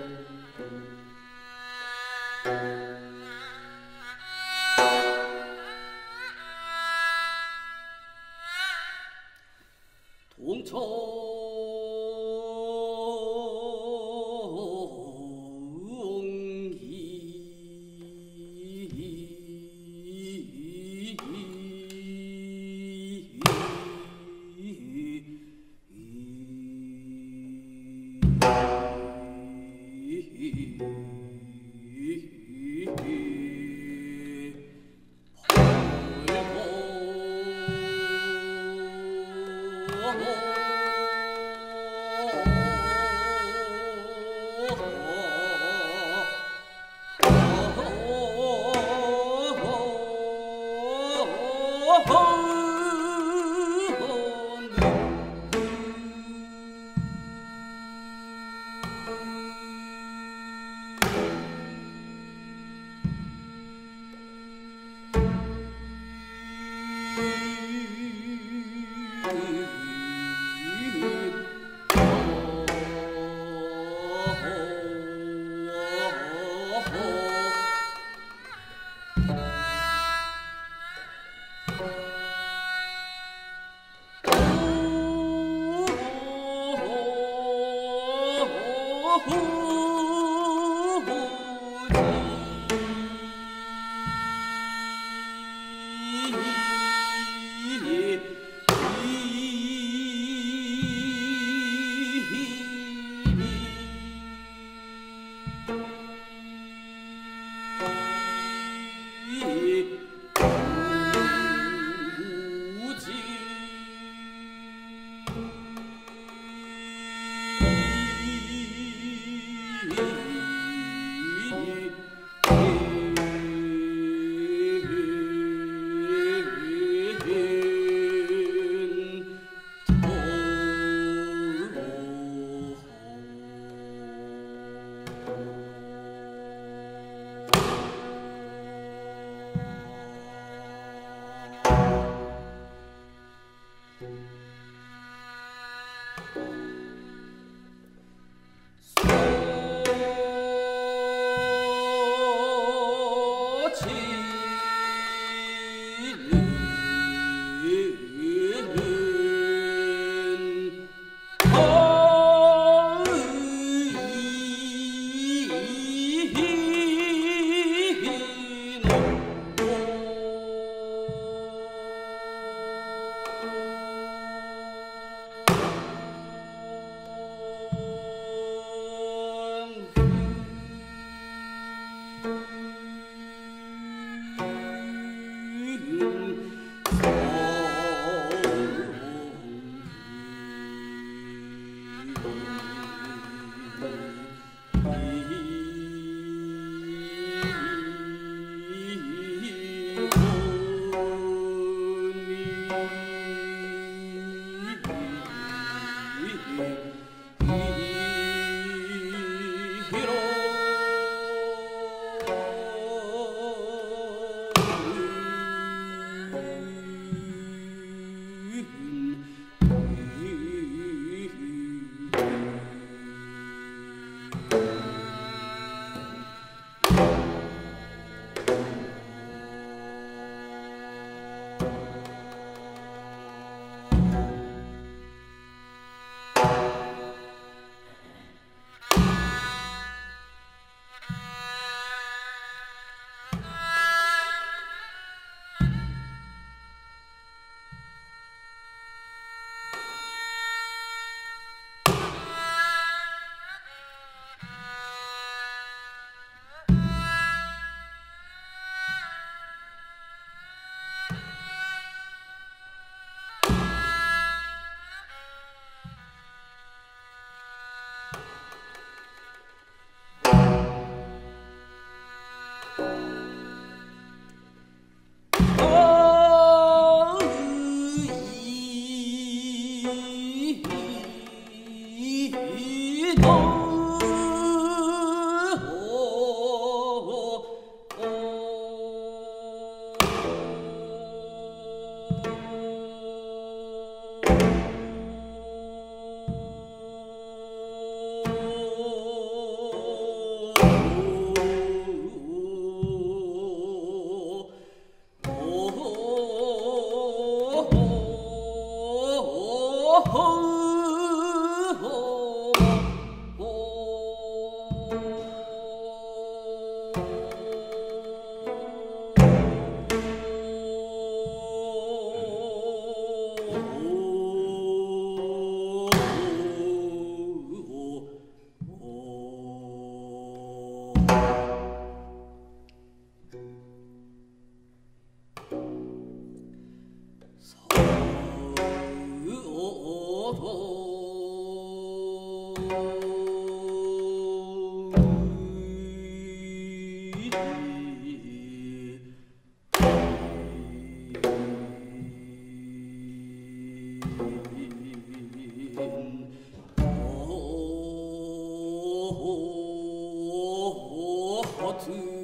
Thank you. 模糊。Thank